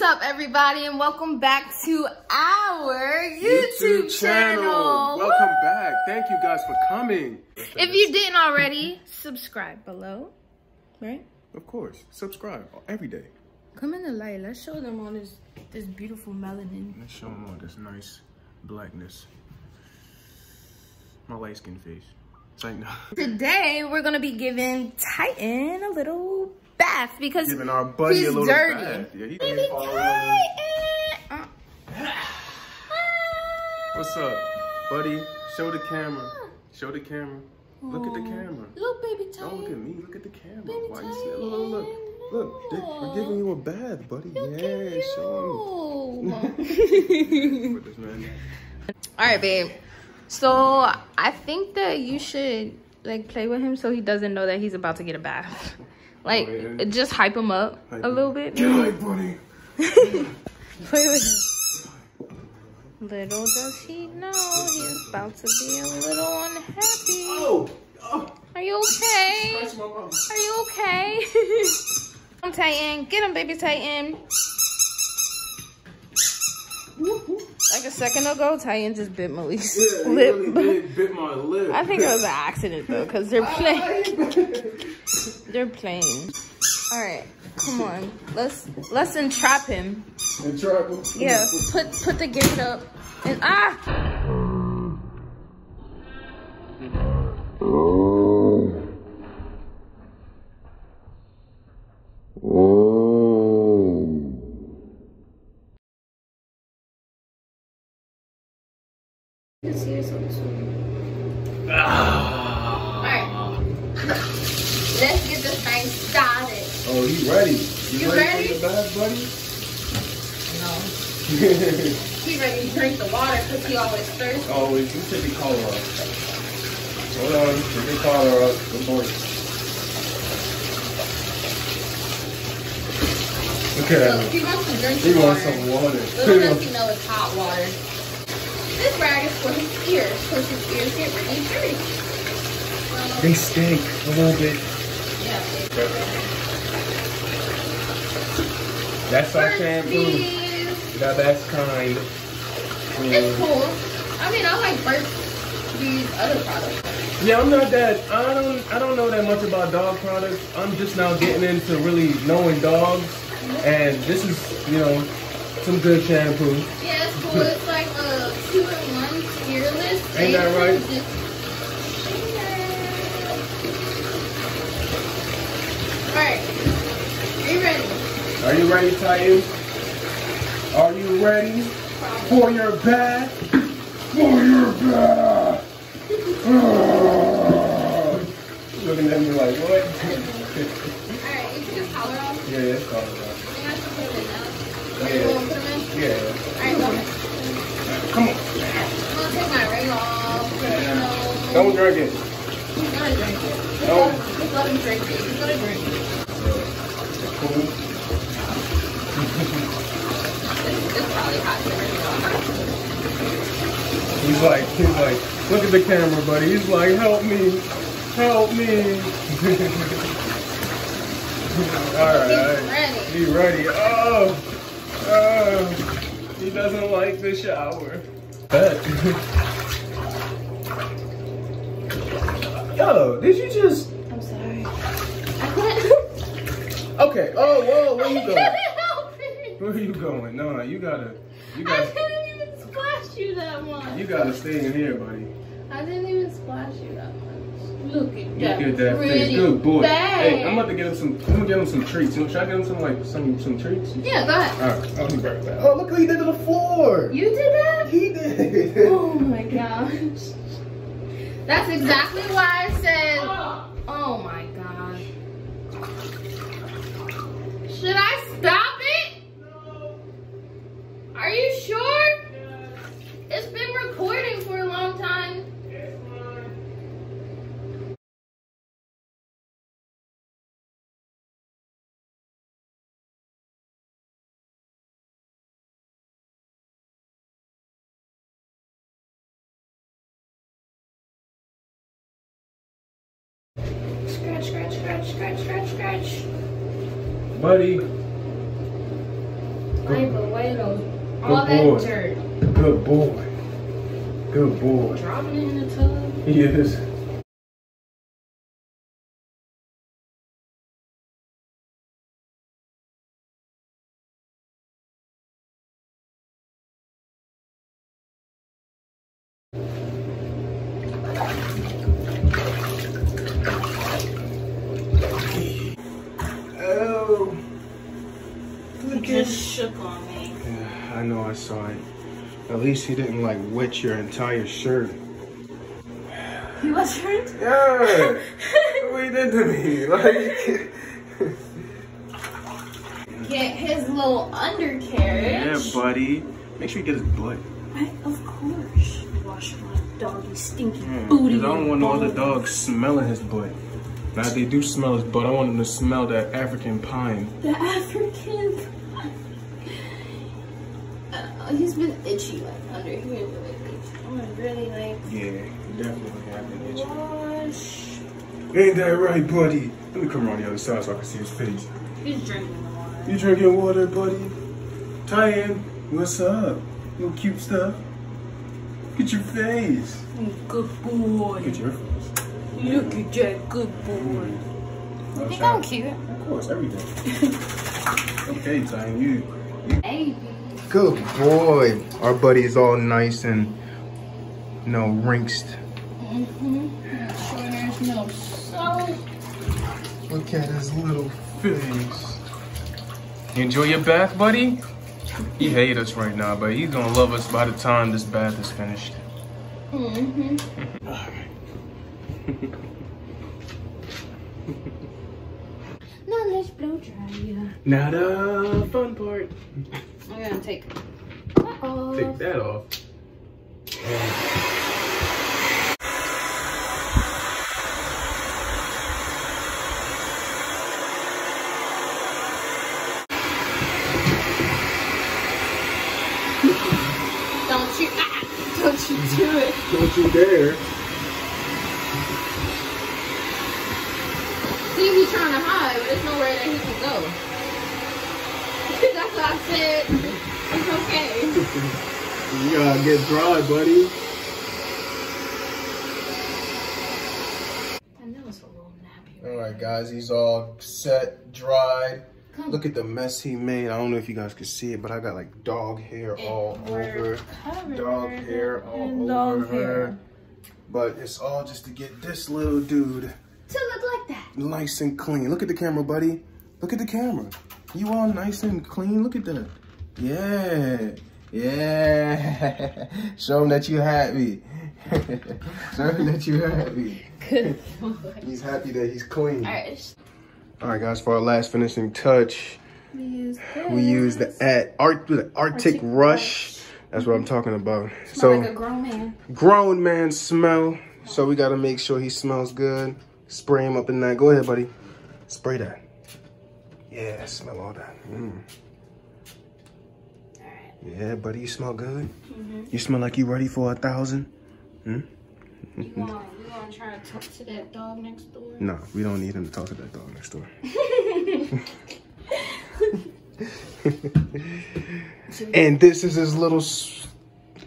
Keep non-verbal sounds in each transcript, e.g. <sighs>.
What's up, everybody, and welcome back to our YouTube, YouTube channel. Welcome Woo! back. Thank you guys for coming. If you didn't already, subscribe below, right? Of course, subscribe every day. Come in the light. Let's show them all this this beautiful melanin. Let's show them all this nice blackness. My light skin face. It's like, no. Today, we're gonna be giving Tytin a little bath because Giving our buddy he's a little dirty. bath. Yeah, he Baby can't follow us. Tytin. Uh, What's up, buddy? Show the camera. Show the camera. Look at the camera. Look, baby Tytin. Don't look at me. Look at the camera. Baby Why you say, look, look, look. Look, they- we're giving you a bath, buddy. Look yeah, at show him. Put this man. All right, babe. So I think that you should like play with him so he doesn't know that he's about to get a bath. Like, Oh, yeah. just hype him up Hype a little bit. Get away, buddy. Play with him. Little does he know he's about to be a little unhappy. Oh, oh, Are you okay? Are you okay? <laughs> I'm Tytin. Get him, baby Tytin. Like a second ago, Tytin just bit Malice Yeah, <laughs> lip. really did bit my lip. I think it was an accident though, because they're <laughs> playing. They're playing. All right, come on. Let's let's entrap him. And try to- Yeah, put put the gate up and ah. You see yourself soon. <sighs> Alright. Let's get this thing started. Oh, you ready? You ready? for your bath, buddy? No. <laughs> He ready to drink the water because he always thirsty. Always. You take the collar off. Hold on. Take the collar off. Good boy. Look at him. he wants to drink He wants some water. Little does he <laughs> know it's hot water. This rag is for his ears because his ears get really dirty. They stink a little bit. That's our shampoo. The best kind. It's cool. I mean, I like Burt's Bees other products. Yeah, I'm not that. I don't. I don't know that much about dog products. I'm just now getting into really knowing dogs, and this is, you know, some good shampoo. Yeah, it's cool. It's like a two-in-one fearless. Ain't that right? Just- Alright. Are you ready? Are you ready, Tytin? Are you ready for your bath? For your bath. Looking at me like what? Alright, you his collar off. yeah, it's called I think I should it in now. Are Yeah. you going to put him in? Yeah. Alright, go ahead. Come on. I'm gonna take my ring off. Know. Don't drink it. He's gonna drink it. Just, No. let, just let him drink it. He's gonna drink it. Cool. It's, it's hot to drink it. He's like, he's like, look at the camera, buddy. He's like, help me, help me. <laughs> all right, right. ready. He ready. Oh, oh, he doesn't like the shower. Yo, did you just? I'm sorry. <laughs> Okay. Oh, whoa, where you going? <laughs> help are you going? No, no, you gotta, you I gotta, I didn't even splash you that much. you gotta stay in here, buddy. I didn't even splash you that much. Look at Look that. at that face. Good boy. bag. Hey, I'm about to get him some. I'm gonna get him some treats. Should I get him some like some some treats? Yeah, go ahead. All right. I'll be right back. Oh, look what he did to the floor. You did that? He did. Oh my gosh. That's exactly why I said, oh my god. Should I Scratch, scratch, scratch, scratch, scratch, scratch. Buddy. Away those Good all that dirt. Good boy. Good boy. Dropping it in the tub. Yes. Oh, He just shook on me. Yeah, I know I saw it. At least he didn't like wet your entire shirt. He was hurt. Yeah, <laughs> what he did to me? Like, Get his little undercarriage. Yeah, buddy. Make sure you get his butt. I, of course. Wash my doggy stinky Yeah, booty. 'cause I don't want all the dogs smelling his butt. Now they do smell his butt. I want them to smell that African pine. The African. He's been itchy like under here lately. I'm really like Yeah, definitely having itchy. wash. Ain't that right, buddy? Let me come around the other side so I can see his face. He's drinking the water. You drinking water, buddy? Tyan, what's up? Little cute stuff. Look at your face. Good boy. Look at your face. Look at that good boy. Mm. You I'll think. I'm cute? Of course, everything. <laughs> okay, Tyan, you. Hey. Good boy. Our buddy's all nice and, you know, rinsed. Mm-hmm. No soap. Look at his little face. You enjoy your bath, buddy? He hate us right now, but he's gonna love us by the time this bath is finished. Mm-hmm. <laughs> <laughs> now let's blow dry you. Now the fun part. <laughs> I'm gonna take that off. Take that off. Don't you, ah, don't you do it. Don't you dare. See, he's trying to hide, but there's nowhere that he can go. That's what I said. It's okay. You gotta get dry, buddy. I know it's a little nappy. All right, guys, he's all set, dried. Come. Look at the mess he made. I don't know if you guys can see it, but I got like dog hair all over. Dog hair all over dog her. hair. But it's all just to get this little dude To look like that. nice and clean. Look at the camera, buddy. Look at the camera. You all nice and clean. Look at that. Yeah. Yeah. <laughs> Show him that you happy. <laughs> Show him that you happy. Good. <laughs> He's happy that he's clean. All right. All right, guys, for our last finishing touch, We use we use the at Art, the Arctic, Arctic Rush. That's what I'm talking about. Smell So, like a grown man. grown man smell. So we gotta make sure he smells good. Spray him up in that. Go ahead, buddy. Spray that. Yeah, I smell all that. Mm. All right. Yeah, buddy, you smell good. Mm-hmm. You smell like you ready for a thousand. Hmm? You want, you want to try to talk to that dog next door? No, we don't need him to talk to that dog next door. <laughs> <laughs> and this is his little.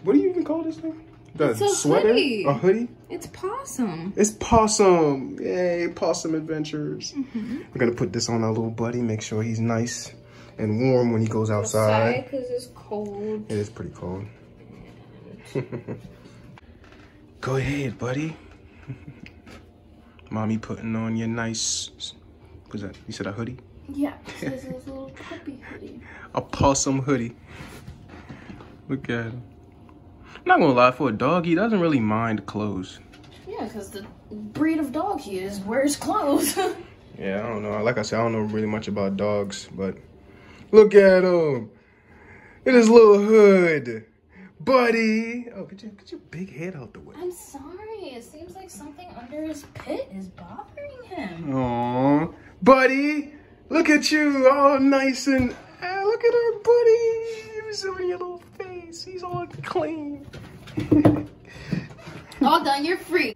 What do you even call this thing? The It's a sweater? hoodie. A hoodie? It's possum. It's possum. Yay, possum adventures. Mm-hmm. We're gonna put this on our little buddy, make sure he's nice and warm when he goes outside. because it's cold. It is pretty cold. <laughs> Go ahead, buddy. <laughs> Mommy putting on your nice, what's that? You said a hoodie? Yeah, this is a little puppy hoodie. <laughs> A possum hoodie. Look at him. I'm not gonna lie, for a dog, he doesn't really mind clothes. Yeah, because the breed of dog he is wears clothes. <laughs> Yeah, I don't know. Like I said, I don't know really much about dogs, but look at him. In his little hood. Buddy. Oh, get your, get your big head out the way. I'm sorry. It seems like something under his pit is bothering him. Aw. Buddy, look at you. All nice and... Ah, look at our buddy. You're showing your He's all clean. <laughs> All done. You're free.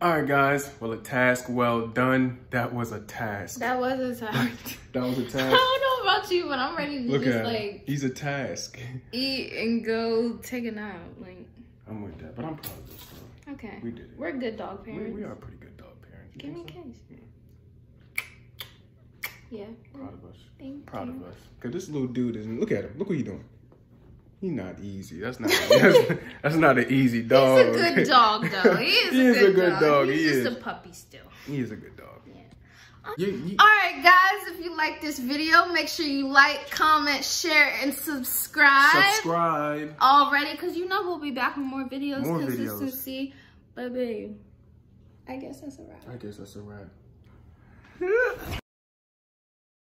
All right, guys. Well, a task well done. That was a task. That was a task. <laughs> that was a task. I don't know about you, but I'm ready to Look just at him. like He's a task. eat and go take a nap. Like, I'm with that, but I'm proud of this. Though. okay, We did it. we're good dog parents. we are pretty good dog parents. Give me a kiss. Yeah. so? Proud of us. Thank Proud you. of us. Cause this little dude is. Look at him. Look what he doing. He's not easy. That's not. <laughs> That's, that's not an easy dog. He's a good dog, though. <laughs> He is, He a, is good a good dog. dog. He's He just is. a puppy still. he is a good dog. Yeah. Um, you, you, All right, guys. If you like this video, make sure you like, comment, share, and subscribe. subscribe. already, because you know we'll be back with more videos. More videos. consistency. But babe, I guess that's a wrap. I guess that's a wrap. <laughs>